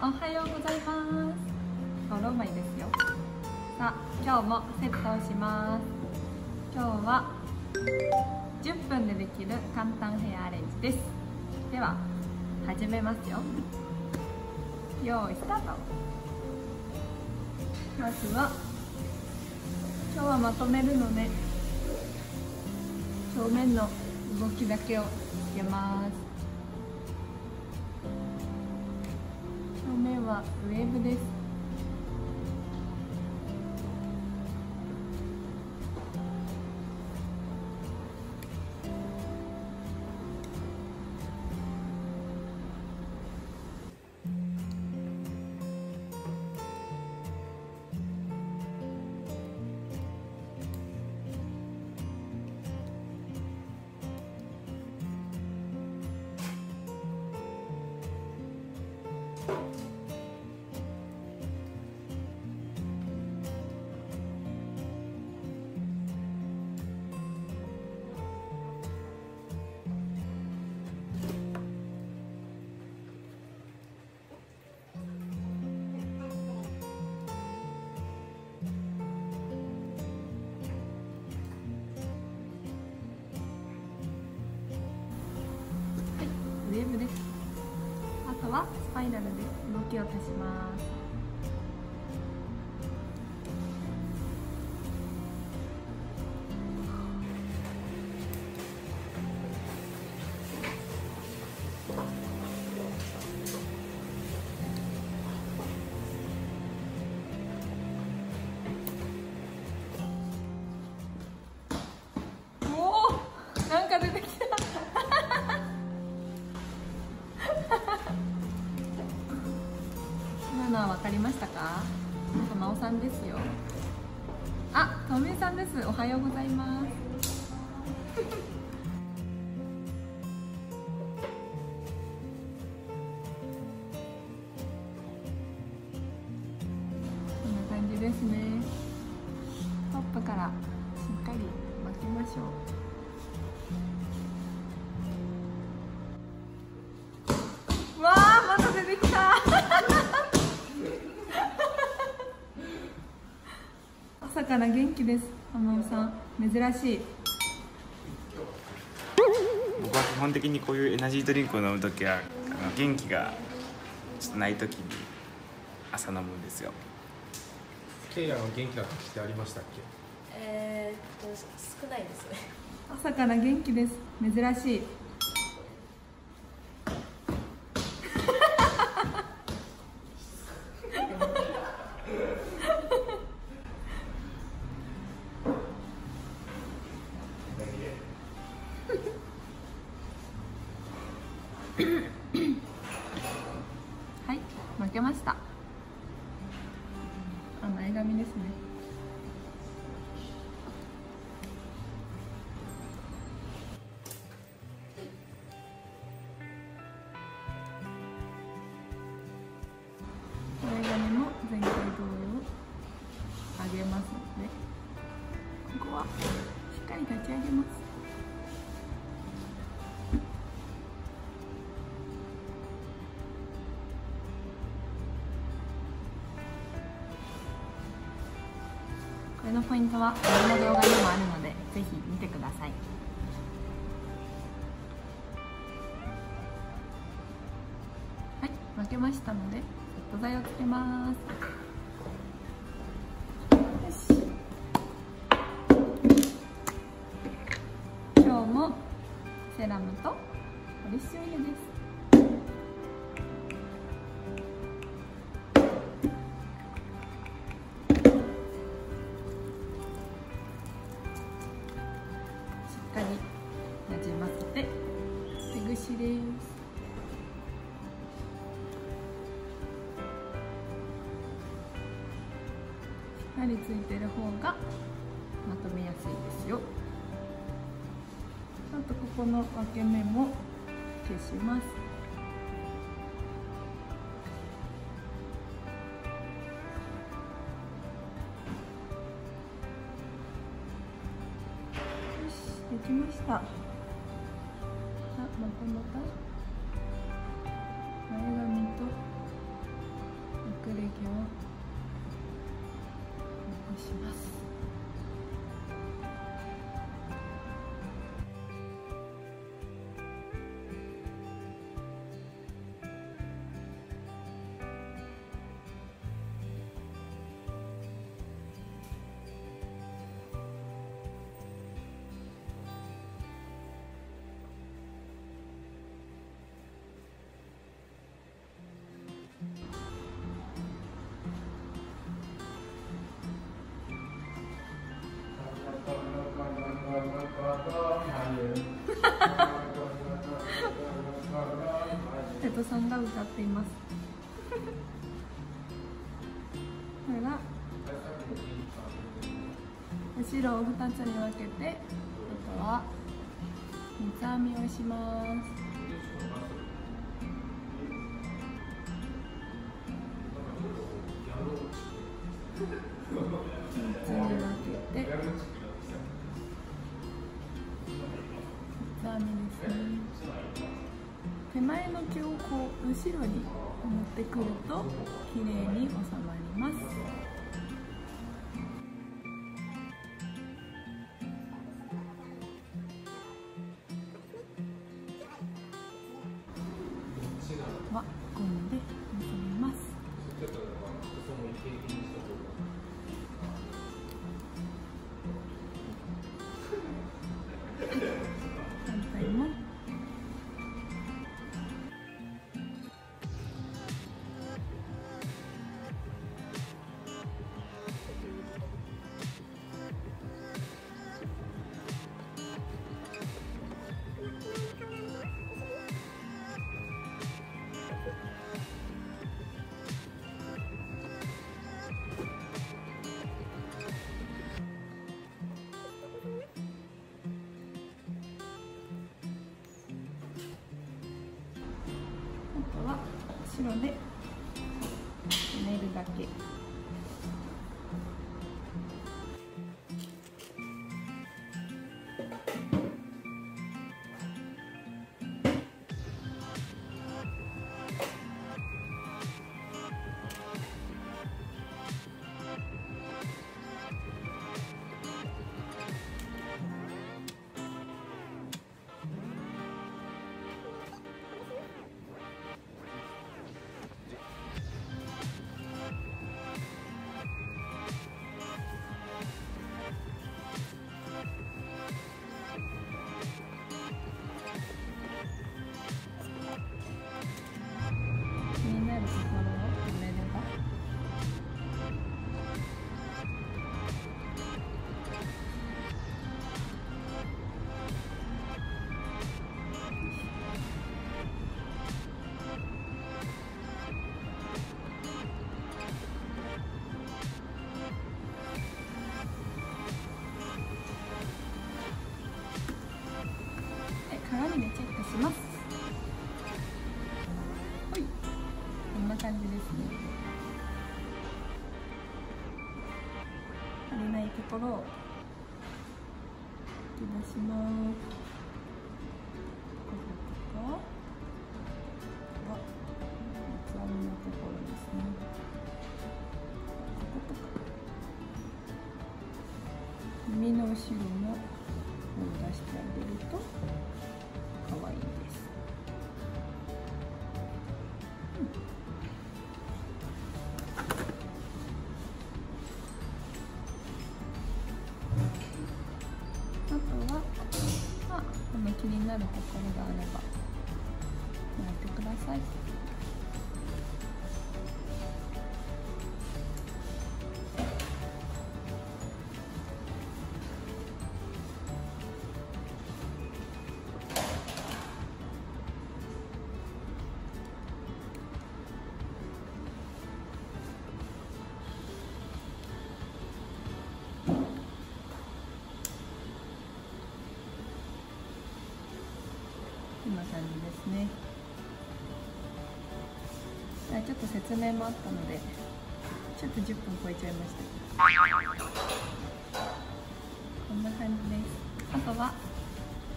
おはようございます。ローマイですよ。さあ今日もセットをします。今日は10分でできる簡単ヘアアレンジです。では始めますよ。用意スタート。まずは今日はまとめるので表面の動きだけをつけます。はウェーブです。ファイナルで動きを足します。今のは分かりましたか？とまおさんですよ。あ、とめさんです。おはようございます。こんな感じですね。トップからしっかり巻きましょう。から元気です。浜尾さん珍しい。僕は基本的にこういうエナジードリンクを飲む時はあの元気がちょっとない時に朝飲むんですよ。ケイヤの元気な時ってありましたっけ？えー、っと少ないですね。朝から元気です。珍しいのポイントは他の動画にもあるのでぜひ見てください。はい負けましたのでセット剤をつけます。しっかりなじませて手ぐしです。しっかりついてる方がまとめやすいですよ。ちょっとここの分け目も消します。できました。あまたまた？前髪と歴を残します。瀬戸さんが歌っています。これが後ろを2つに分けてあとは三つ編みをします。三つ編みです。ね手前の毛をこう後ろに持ってくると綺麗に収まります。はゴムで結びます。白で埋めるだけ。ころを引き出します。な感じですね。あちょっと説明もあったのでちょっと10分超えちゃいました。こんな感じです。あとは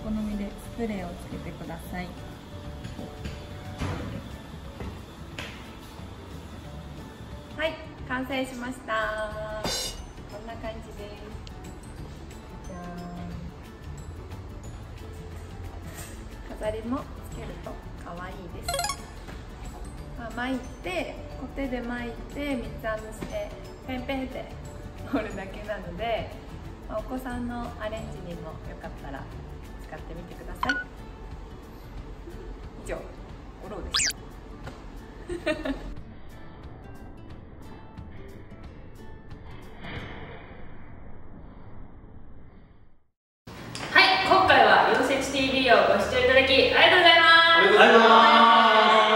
お好みでスプレーをつけてください。はい完成しました。こんな感じです。飾りもつけると可愛いです。まあ、巻いてコテで巻いて三つ編みしてペンペンって折るだけなので、まあお子さんのアレンジにもよかったら使ってみてください。以上おろうでした。ご視聴いただきありがとうございます。ありがとうございます。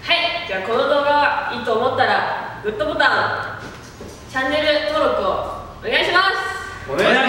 はい、じゃあこの動画がいいと思ったらグッドボタンチャンネル登録をお願いします